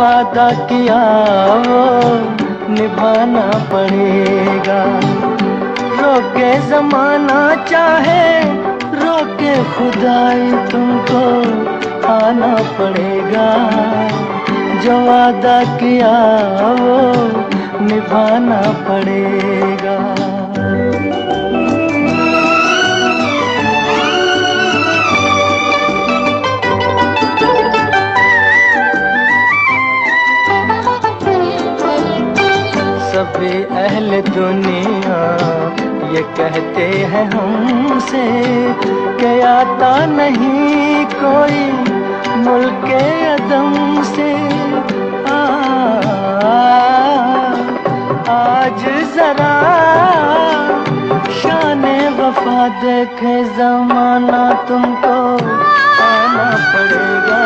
वादा किया वो निभाना पड़ेगा। रोके जमाना चाहे, रोके खुदाई तुमको, आना पड़ेगा। जो वादा किया वो निभाना पड़ेगा। सभी अहल दुनिया ये कहते हैं हमसे कि आता नहीं कोई मुल्क अदम से। आ, आज जरा शान वफा देखे जमाना तुमको आना पड़ेगा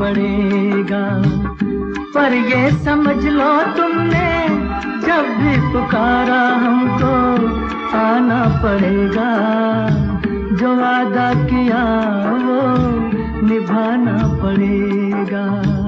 पड़ेगा। पर ये समझ लो तुमने, जब भी पुकारा हमको, आना पड़ेगा। जो वादा किया वो निभाना पड़ेगा।